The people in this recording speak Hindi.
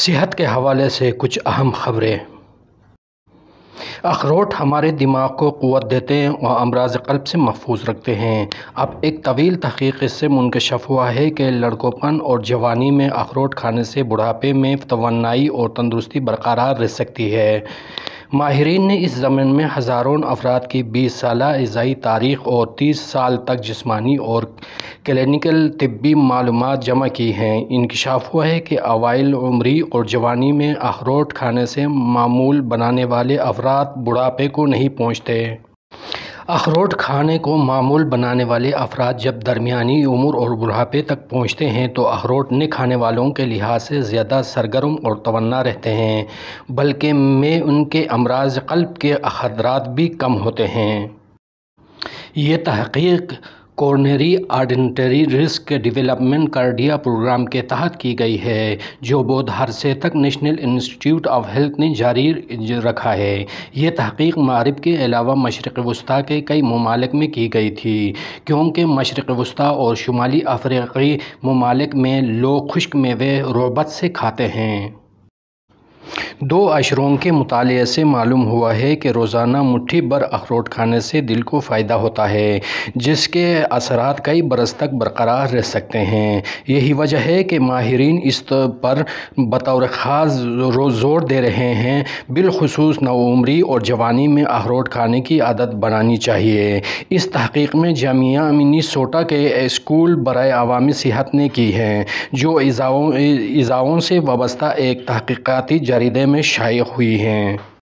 सेहत के हवाले से कुछ अहम ख़बरें। अखरोट हमारे दिमाग को क़वत देते हैं और अमराज क़ल्ब से महफूज रखते हैं। अब एक तवील तहक़ीक़ से मुनकशफ़ हुआ है कि लड़कोपन और जवानी में अखरोट खाने से बुढ़ापे में तोनाई और तंदरुस्ती बरकरार रह सकती है। माहरीन ने इस ज़मीन में हज़ारों अफराद की बीस साल ईजाई तारीख़ और तीस साल तक जिसमानी और क्लिनिकल तबी मालूम जमा की हैं। इनकशाफ हुआ है कि अवाइल उम्री और जवानी में अखरोट खाने से मामूल बनाने वाले अफराद बुढ़ापे को नहीं पहुँचते। अखरोट खाने को मामूल बनाने वाले अफराद जब दरमियानी उम्र और बुढ़ापे तक पहुँचते हैं तो अखरोट न खाने वालों के लिहाज से ज़्यादा सरगर्म और तवन्ना रहते हैं, बल्कि में उनके अमराज क़ल्ब के अखदरात भी कम होते हैं। ये तहक़ीक़ coronary artery risk development CARDIA program के तहत की गई है, जो बहुत हरसे तक नेशनल इंस्टीट्यूट ऑफ़ हेल्थ ने जारी रखा है। ये तहकीक मारब के अलावा मशरक़ वस्ती के कई ममालिक में की गई थी। क्योंकि मशरक़ वस्ती और शुमाली अफ्रीकी ममालिक में लोग खुश्क मेवे रबत से खाते हैं। दो अशरों के मुताले से मालूम हुआ है कि रोज़ाना मुट्ठी भर अखरोट खाने से दिल को फ़ायदा होता है, जिसके असरात कई बरस तक बरकरार रह सकते हैं। यही वजह है कि माहरीन इस पर बतौर ख़ास ज़ोर दे रहे हैं। बिलखसूस नवमरी और जवानी में अखरोट खाने की आदत बनानी चाहिए। इस तहकीक में जामिया अमिनी सोटा के स्कूल बर अवामी सेहत ने की है, जो इज़ाओं से वाबस्ता एक तहकीक़ाती जरीदे में शाये हुई हैं।